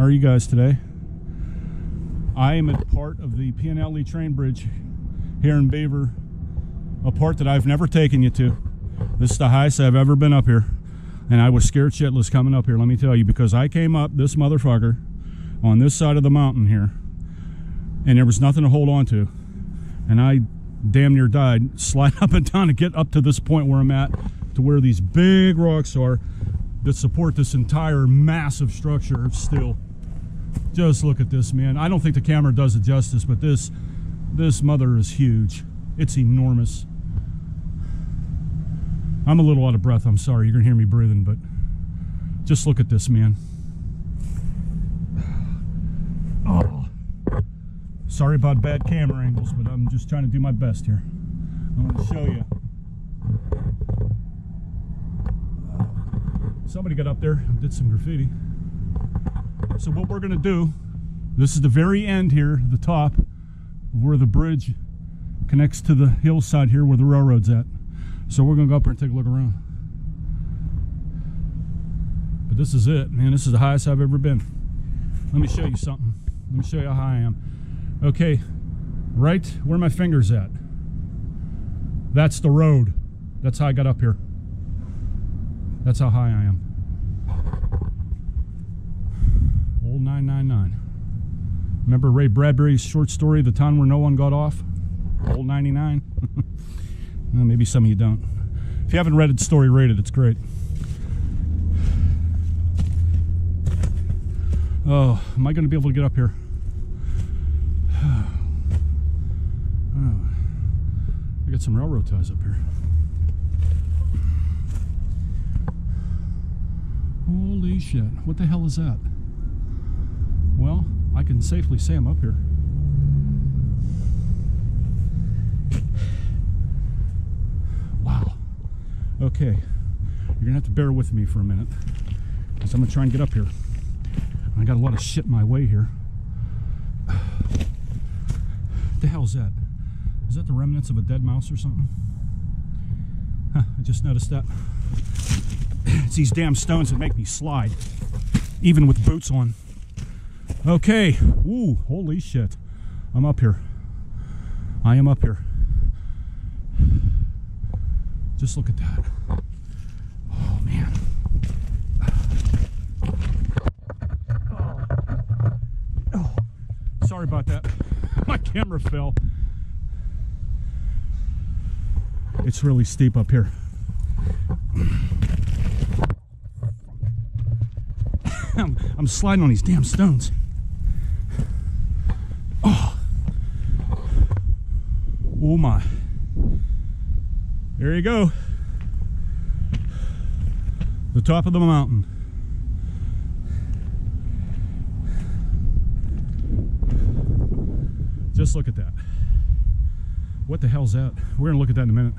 How are you guys today? I am at part of the P&LE train bridge here in Beaver, a part that I've never taken you to. This is the highest I've ever been up here. And I was scared shitless coming up here, let me tell you, because I came up this motherfucker on this side of the mountain here, and there was nothing to hold on to. And I damn near died sliding up and down to get up to this point where I'm at, to where these big rocks are that support this entire massive structure of steel. Just look at this, man. I don't think the camera does it justice, but this, this mother is huge. It's enormous. I'm a little out of breath. I'm sorry. You're going to hear me breathing, but just look at this, man. Oh. Sorry about bad camera angles, but I'm just trying to do my best here. I'm going to show you. Somebody got up there and did some graffiti. So what we're going to do, this is the very end here, the top, where the bridge connects to the hillside here where the railroad's at. So we're going to go up here and take a look around. But this is it, man. This is the highest I've ever been. Let me show you something. Let me show you how high I am. Okay, right where my finger's at. That's the road. That's how I got up here. That's how high I am. Old 999. Remember Ray Bradbury's short story, The Town Where No One Got Off? Old 99. well, maybe some of you don't. If you haven't read it, story, read it. It's great. Oh, am I going to be able to get up here? Oh, I got some railroad ties up here. Holy shit. What the hell is that? I can safely say I'm up here. Wow. Okay. You're to have to bear with me for a minute. Because I'm to try and get up here. I got a lot of shit in my way here. The hell's that? Is that the remnants of a dead mouse or something? Huh, I just noticed that. It's these damn stones that make me slide, even with boots on. Okay. Ooh, holy shit. I'm up here. I am up here. Just look at that. Oh, man. Oh. oh. Sorry about that. My camera fell. It's really steep up here. I'm, I'm sliding on these damn stones. Oh my. There you go. The top of the mountain. Just look at that. What the hell's that? We're to look at that in a minute.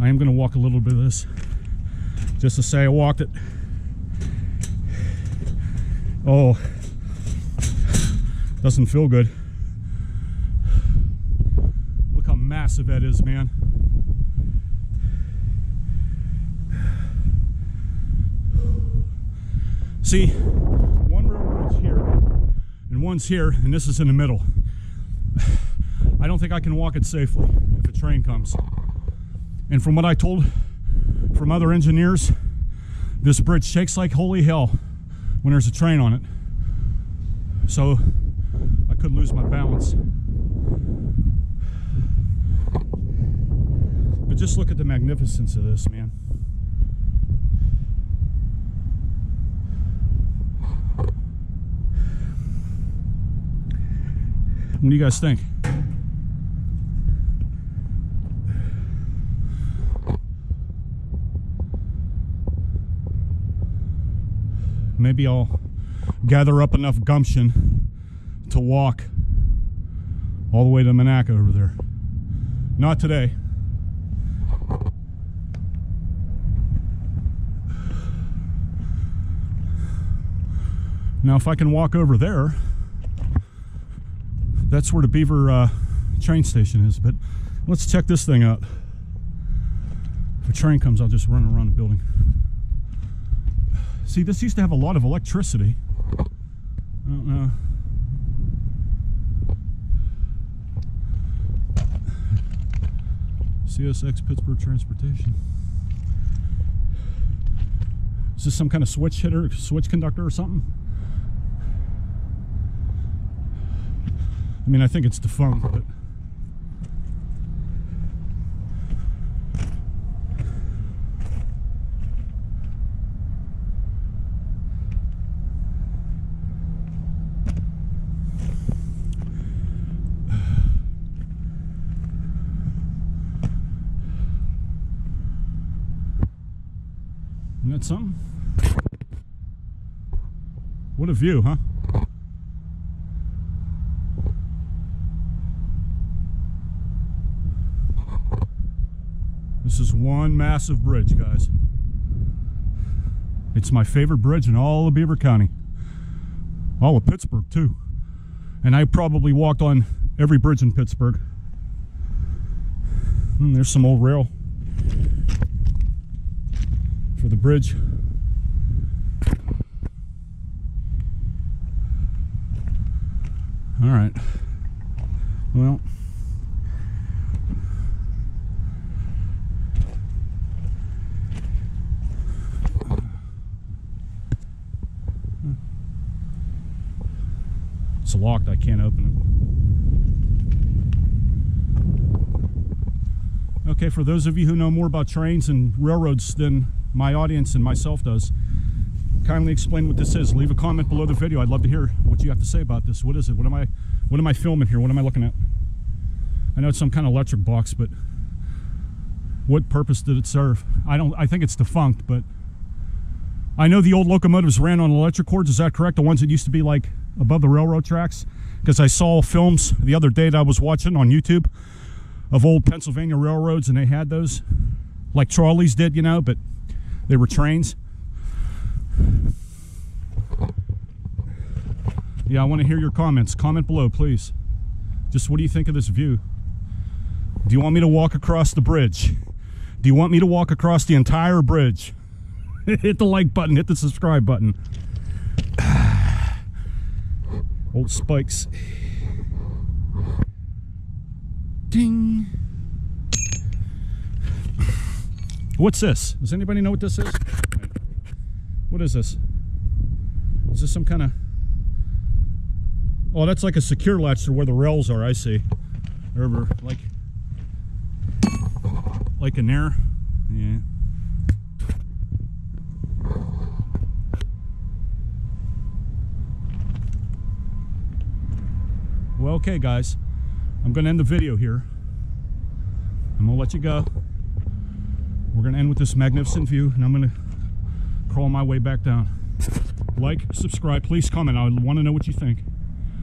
I am to walk a little bit of this just to say I walked it. Oh, doesn't feel good. Look how massive that is, man. See, one railroad's here and one's here, and this is in the middle. I don't think I can walk it safely if a train comes. And from what I told from other engineers, this bridge shakes like holy hell when there's a train on it. So I could lose my balance. Just look at the magnificence of this, man. What do you guys think? maybe I'll gather up enough gumption to walk all the way to Monaca over there. Not today. Now, if I can walk over there, that's where the Beaver uh, train station is. But let's check this thing out. If a train comes, I'll just run around the building. See, this used to have a lot of electricity. I don't know. CSX Pittsburgh Transportation. Is this some kind of switch hitter, switch conductor or something? I mean, I think it's defunct, but. Isn't that something? What a view, huh? One massive bridge, guys. It's my favorite bridge in all of Beaver County. All of Pittsburgh, too. And I probably walked on every bridge in Pittsburgh. And hmm, there's some old rail for the bridge. All right. Well, it's locked. I can't open it. Okay, for those of you who know more about trains and railroads than my audience and myself does, kindly explain what this is. Leave a comment below the video. I'd love to hear what you have to say about this. What is it? What am I what am I filming here? What am I looking at? I know it's some kind of electric box, but what purpose did it serve? I don't I think it's defunct, but I know the old locomotives ran on electric cords. Is that correct? The ones that used to be like above the railroad tracks? Because I saw films the other day that I was watching on YouTube of old Pennsylvania railroads and they had those like trolleys did, you know, but they were trains. Yeah, I want to hear your comments. Comment below, please. Just what do you think of this view? Do you want me to walk across the bridge? Do you want me to walk across the entire bridge? hit the like button, hit the subscribe button. Old spikes. Ding. What's this? Does anybody know what this is? What is this? Is this some kind of... Oh, that's like a secure latch to where the rails are, I see. Or like... Like an air. Yeah. Well, okay, guys. I'm going to end the video here. I'm going to let you go. We're going to end with this magnificent view, and I'm going to crawl my way back down. Like, subscribe, please comment. I want to know what you think.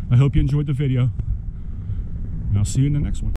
I hope you enjoyed the video, and I'll see you in the next one.